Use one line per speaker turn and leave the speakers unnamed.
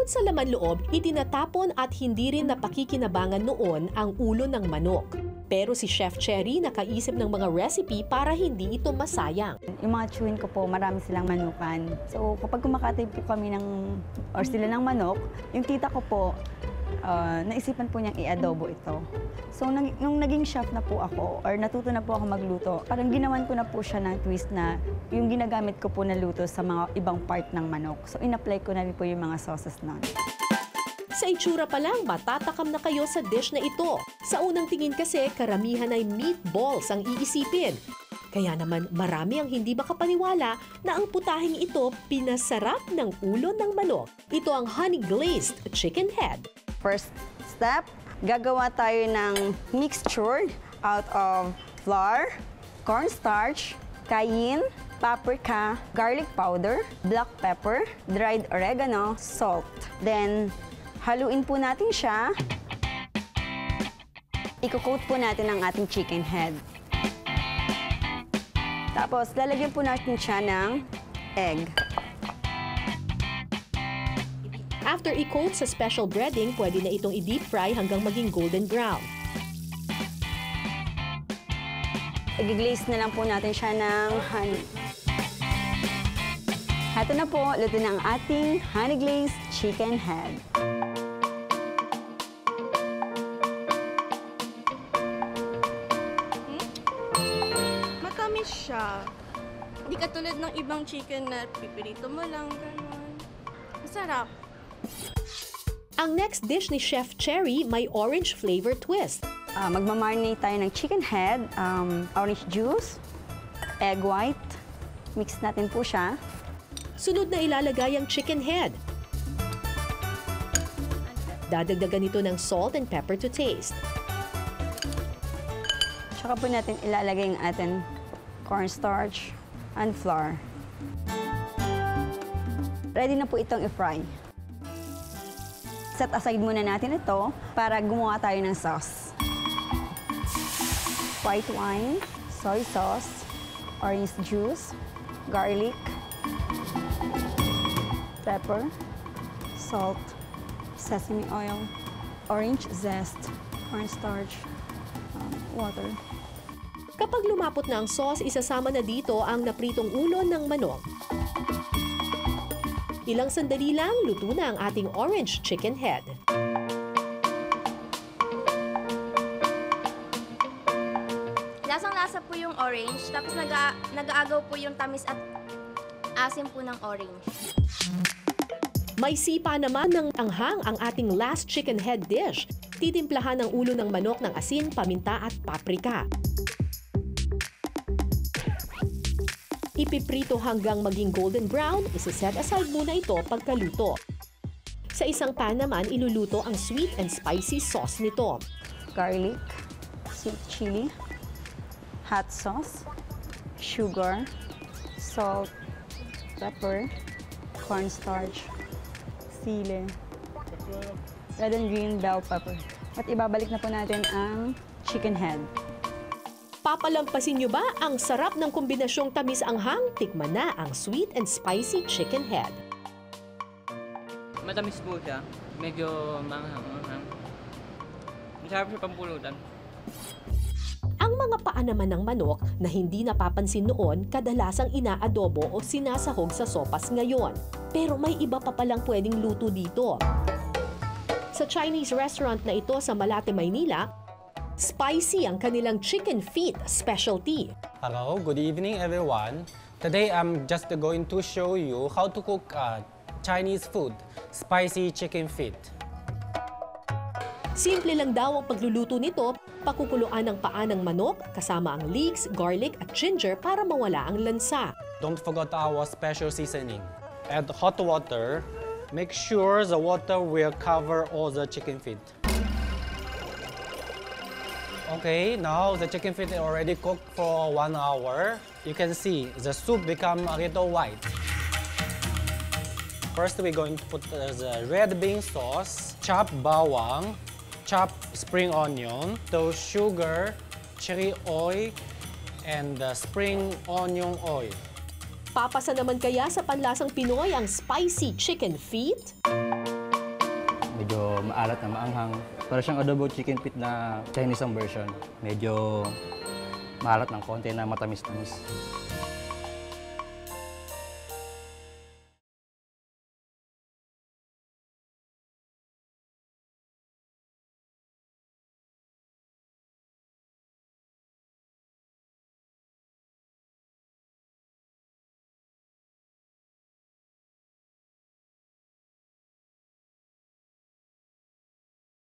Bukod sa laman loob, itinatapon at hindi rin napakikinabangan noon ang ulo ng manok. Pero si Chef Cherry nakaisip ng mga recipe para hindi ito masayang.
Yung mga chewin ko po, marami silang manukan. So kapag kumakatay po kami ng, or sila ng manok, yung tita ko po, ah, naisipan po niyang i-adobo ito. So nang, nung naging chef na po ako, or natuto na po ako magluto, parang ginawan ko na po siya ng twist na yung ginagamit ko po na luto sa mga ibang part ng manok. So in-apply ko na rin po yung mga sauces nun.
Sa itsura pa lang, matatakam na kayo sa dish na ito. Sa unang tingin kasi, karamihan ay meatballs ang iisipin. Kaya naman marami ang hindi makapaniwala na ang putahing ito pinasarap ng ulo ng manok. Ito ang honey glazed chicken head.
First step, gagawa tayo ng mixture out of flour, cornstarch, cayenne, paprika, garlic powder, black pepper, dried oregano, salt. Then, haluin po natin siya. Iko-coat po natin ang ating chicken head. Tapos, lalagyan po natin siya ng egg.
After i-coat sa special breading, pwede na itong i-deep fry hanggang maging golden brown.
I-glaze na lang po natin siya ng honey. Ito na po, luto na ang ating honey glazed chicken head.
Matamis siya. Hindi katulad ng ibang chicken na pipirito mo lang, gano'n. Masarap.
Ang next dish ni Chef Cherry may orange flavor twist.
Uh, magmamarinate tayo ng chicken head, um, orange juice, egg white. Mix natin po siya.
Sunod na ilalagay ang chicken head. Dadagdagan ito ng salt and pepper to taste.
Tsaka po natin ilalagay ang ating cornstarch and flour. Ready na po itong i-fry. Set aside muna natin ito para gumawa tayo ng sauce. White wine, soy sauce, orange juice, garlic, pepper, salt, sesame oil, orange zest, cornstarch, um, water.
Kapag lumapot na ang sauce, isasama na dito ang napritong ulo ng manok. Ilang sandali lang, luto na ang ating orange chicken head.
Lasang-lasa po yung orange, tapos naga, nag-aagaw po yung tamis at asim po ng orange.
May sipa naman ng anghang ang ating last chicken head dish. Titimplahan ng ulo ng manok ng asin, paminta at paprika. Ipiprito hanggang maging golden brown, isiset aside muna ito pagkaluto. Sa isang pan naman, iluluto ang sweet and spicy sauce nito.
garlic, sweet chili, hot sauce, sugar, salt, pepper, cornstarch, sili, red and green bell pepper. At ibabalik na po natin ang chicken head.
Papalampasin nyo ba ang sarap ng kombinasyong tamis anghang? Tikman na ang sweet and spicy chicken head.
Matamis po siya. Medyo manghang-manghang. Masarap siya pampulutan.
Ang mga paa naman ng manok na hindi napapansin noon kadalasang inaadobo o sinasahog sa sopas ngayon. Pero may iba pa palang pwedeng luto dito. Sa Chinese restaurant na ito sa Malate, Maynila, spicy ang kanilang chicken feet specialty.
Hello, good evening everyone. Today I'm just going to show you how to cook uh, Chinese food, spicy chicken feet.
Simple lang daw ang pagluluto nito, pakukuluan ng paa ng manok kasama ang leeks, garlic at ginger para mawala ang lansa.
Don't forget our special seasoning. Add hot water. Make sure the water will cover all the chicken feet. Okay, now the chicken feet already cooked for one hour. You can see the soup become a little white. First, we're going to put uh, the red bean sauce, chopped bawang, chopped spring onion, the sugar, chili oil, and the spring onion oil.
Papasa naman kaya sa panlasang Pinoy ang spicy chicken feet?
Medyo maalat na maanghang. Para siyang adobo chicken pit na Chinese version. Medyo maalat ng konti na matamis-tamis.